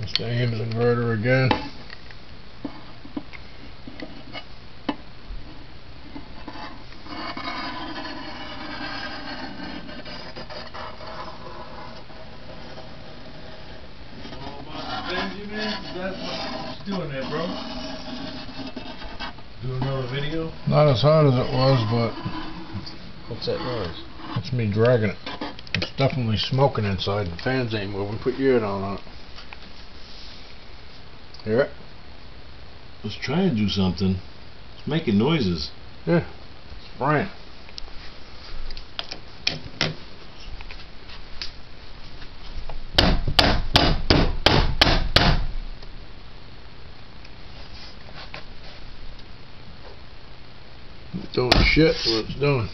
It's the Aims inverter again. Benjamin, that's what doing there, bro? Doing another video? Not as hot as it was, but What's that noise? it's me dragging it. It's definitely smoking inside. The fans ain't moving. Put your head on it. Hear it? Let's try and do something. It's making noises. Yeah. It's frying. Doing shit, what it's doing.